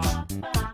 Bye.